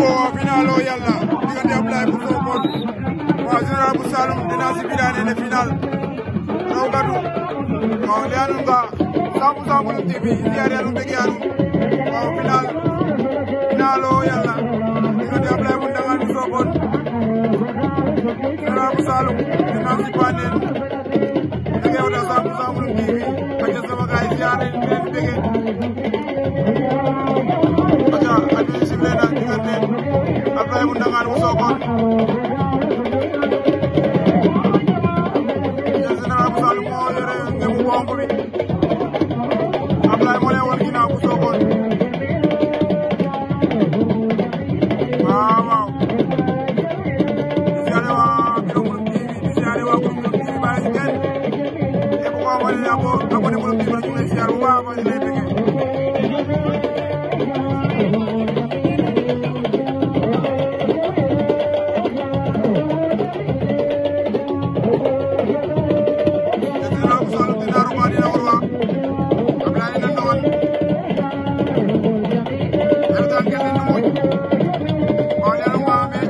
bo final o yalla diggante Abdoulaye bu Sokone waaw général bu Saloum dina si bidane ne final ga Sambu Sambu Lum TV iyareyanum degeyanum waaw final final o yalla diggante Abdoulaye bu Ndangane bu Sokone général bu Saloum dina Ndiaye bu Ndangane bu Sokone Ndiaye général bu Saloum moo yore ngemu bu xonk bi Ablaye moo leen woon ginnaaw bu Sokone waaw waaw di siyaare waa Biram Ndiour di siyaare waa Biram Ndiour bàyyi si kenn képp koo xam ne